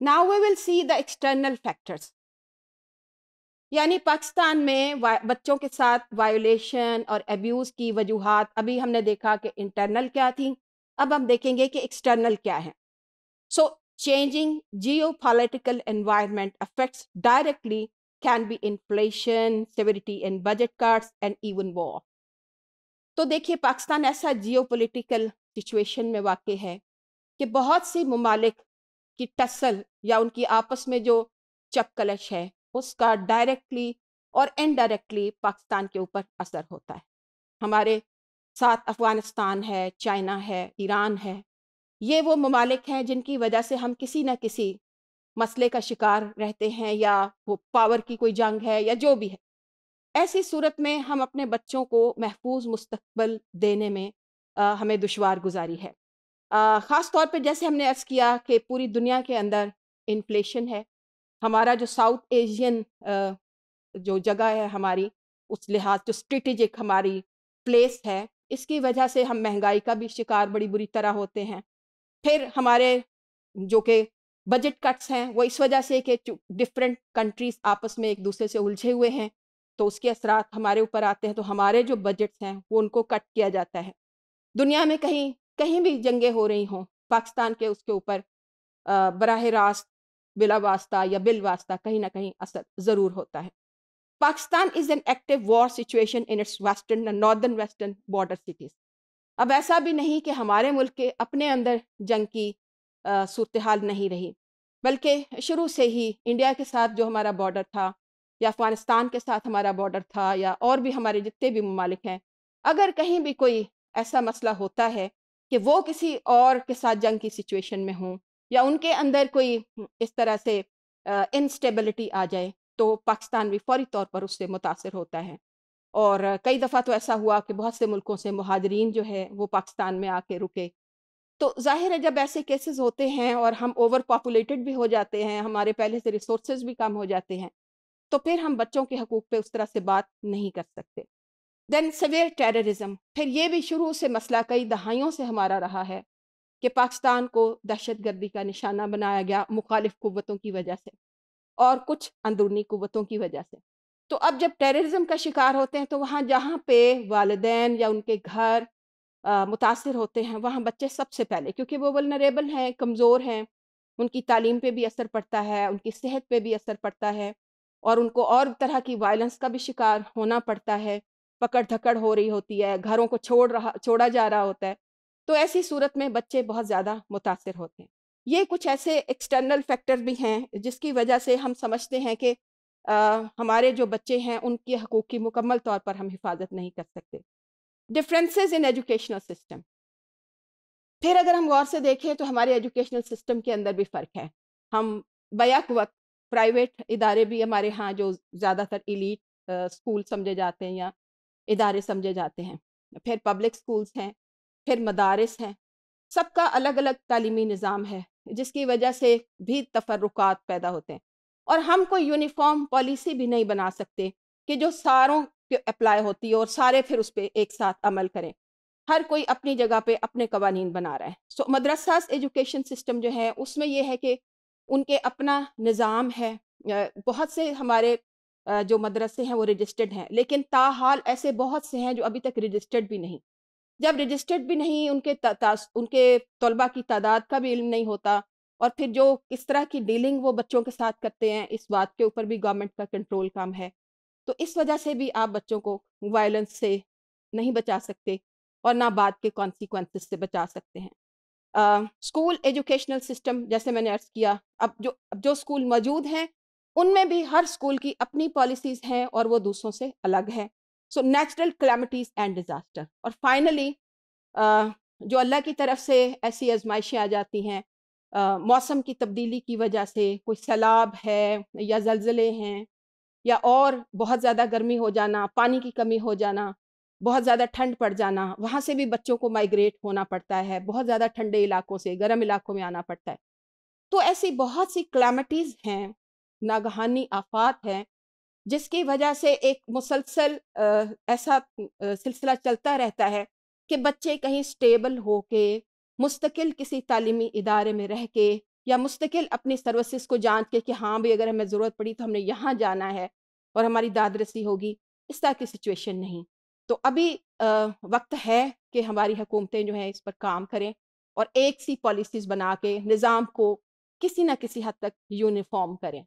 Now we will see the external factors यानी पाकिस्तान में बच्चों के साथ वायोलेशन और अब्यूज़ की वजूहत, अभी हमने देखा कि इंटरनल क्या थी, अब हम देखेंगे कि एक्सटर्नल क्या है। So changing geopolitical environment affects directly can be inflation severity in budget cards and even war तो देखिए, पाकिस्तान ऐसा जियो पोलिटिकल सिचुएशन में वाक़ है कि बहुत सी ममालिक की टसल या उनकी आपस में जो चक्कलश है उसका डायरेक्टली और इनडायरेक्टली पाकिस्तान के ऊपर असर होता है। हमारे साथ अफ़गानिस्तान है चाइना है ईरान है ये वो ममालिक हैं जिनकी वजह से हम किसी न किसी मसले का शिकार रहते हैं या वो पावर की कोई जंग है या जो भी है। ऐसी सूरत में हम अपने बच्चों को महफूज मुस्तबल देने में आ, हमें दुशवार गुजारी है। ख़ास तौर पे जैसे हमने अर्ज़ किया कि पूरी दुनिया के अंदर इन्फ्लेशन है, हमारा जो साउथ एशियन जो जगह है हमारी, उस लिहाज, जो स्ट्रेटेजिक हमारी प्लेस है, इसकी वजह से हम महँगाई का भी शिकार बड़ी बुरी तरह होते हैं। फिर हमारे जो कि बजट कट्स हैं, वो इस वजह से कि डिफरेंट कंट्रीज़ आपस में एक दूसरे से उलझे हुए हैं तो उसके असरात हमारे ऊपर आते हैं तो हमारे जो बजट्स हैं, वो उनको कट किया जाता है। दुनिया में कहीं कहीं भी जंगें हो रही हों, पाकिस्तान के उसके ऊपर बराह रास्त बिला वास्ता या बिल वास्ता कहीं ना कहीं असर ज़रूर होता है। Pakistan is an active war situation in its western northern western border cities अब ऐसा भी नहीं कि हमारे मुल्क के अपने अंदर जंग की सूरत हाल नहीं रही, बल्कि शुरू से ही इंडिया के साथ जो हमारा बॉर्डर था या अफ़गानिस्तान के साथ हमारा बॉर्डर था या और भी हमारे जितने भी ममालिक हैं, अगर कहीं भी कोई ऐसा मसला होता है कि वो किसी और के साथ जंग की सिचुएशन में हों या उनके अंदर कोई इस तरह से इंस्टेबिलिटी आ जाए तो पाकिस्तान भी फौरी तौर पर उससे मुतासर होता है। और कई दफ़ा तो ऐसा हुआ कि बहुत से मुल्कों से महाजरीन जो है, वो पाकिस्तान में आके रुके। तो ज़ाहिर है जब ऐसे केसेस होते हैं और हम ओवर पॉपुलेटेड भी हो जाते हैं, हमारे पहले से रिसोर्स भी कम हो जाते हैं तो फिर हम बच्चों के हकूक़ पे उस तरह से बात नहीं कर सकते। देन सवेयर टेररिज्म फिर ये भी शुरू से मसला कई दहाइयों से हमारा रहा है कि पाकिस्तान को दहशत गर्दी का निशाना बनाया गया मुखालिफ कुतों की वजह से और कुछ अंदरूनी कुतों की वजह से। तो अब जब टेररिज्म का शिकार होते हैं तो वहाँ जहाँ पे वालदेन या उनके घर मुतासर होते हैं, वहाँ बच्चे सबसे पहले, क्योंकि वो वलनरेबल हैं, कमज़ोर हैं, उनकी तालीम पे भी असर पड़ता है, उनकी सेहत पे भी असर पड़ता है और उनको और तरह की वायलेंस का भी शिकार होना पड़ता है। पकड़ धकड़ हो रही होती है, घरों को छोड़ रहा, छोड़ा जा रहा होता है तो ऐसी सूरत में बच्चे बहुत ज़्यादा मुतासर होते हैं। ये कुछ ऐसे एक्सटर्नल फैक्टर भी हैं, जिसकी वजह से हम समझते हैं कि हमारे जो बच्चे हैं, उनके हकूक़ की मुकम्मल तौर पर हम हिफाजत नहीं कर सकते। Differences in educational system. फिर अगर हम गौर से देखें तो हमारे एजुकेशनल सिस्टम के अंदर भी फ़र्क है। हम बैक वक्त प्राइवेट इदारे भी हमारे यहाँ जो ज़्यादातर इलीट स्कूल समझे जाते हैं या इदारे समझे जाते हैं। फिर पब्लिक स्कूल्स हैं फिर मदारस हैं। सबका अलग अलग तालीमी निज़ाम है जिसकी वजह से भी तफरक़ात पैदा होते हैं। और हम कोई यूनिफॉर्म पॉलिसी भी नहीं बना सकते कि जो सारों के अप्लाई होती है और सारे फिर उस पर एक साथ अमल करें। हर कोई अपनी जगह पे अपने कवानीन बना रहा है। So so, madrasa education system जो है उसमें यह है कि उनके अपना निज़ाम है। बहुत से हमारे जो मदरसे हैं वो रजिस्टर्ड हैं। लेकिन ताहाल ऐसे बहुत से हैं जो अभी तक रजिस्टर्ड भी नहीं। जब रजिस्टर्ड भी नहीं, उनके उनके तलबा की तादाद का भी इल्म नहीं होता और फिर जो किस तरह की डीलिंग वो बच्चों के साथ करते हैं, इस बात के ऊपर भी गवर्नमेंट का कंट्रोल काम है। तो इस वजह से भी आप बच्चों को वायलेंस से नहीं बचा सकते और ना बाद के कॉन्सिक्वेंसेस से बचा सकते हैं। स्कूल एजुकेशनल सिस्टम जैसे मैंने अर्ज़ किया, अब जो अब जो स्कूल मौजूद हैं उनमें भी हर स्कूल की अपनी पॉलिसीज़ हैं और वो दूसरों से अलग है। So natural calamities and disaster. और फाइनली जो अल्लाह की तरफ़ से ऐसी आजमाइशें आ जाती हैं मौसम की तब्दीली की वजह से कोई सैलाब है या जलजले हैं या और बहुत ज़्यादा गर्मी हो जाना, पानी की कमी हो जाना, बहुत ज़्यादा ठंड पड़ जाना, वहाँ से भी बच्चों को माइग्रेट होना पड़ता है, बहुत ज़्यादा ठंडे इलाकों से, गर्म इलाकों में आना पड़ता है। तो ऐसी बहुत सी क्लैमिटीज़ हैं नागहानी आफात हैं जिसकी वजह से एक मुसलसल ऐसा सिलसिला चलता रहता है कि बच्चे कहीं स्टेबल हो के मुस्तकिल किसी तालीमी इदारे में रह के या मुस्तकिल अपनी सर्विसेज़ को जाँच के कि हाँ भई अगर हमें ज़रूरत पड़ी तो हमने यहाँ जाना है और हमारी दाद-रसी होगी, इस तरह की सिचुएशन नहीं। तो अभी अ, वक़्त है कि हमारी हुकूमतें जो हैं इस पर काम करें और एक सी पॉलिसीज़ बना के निज़ाम को किसी न किसी हद तक यूनिफ़ॉर्म करें।